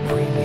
Premium.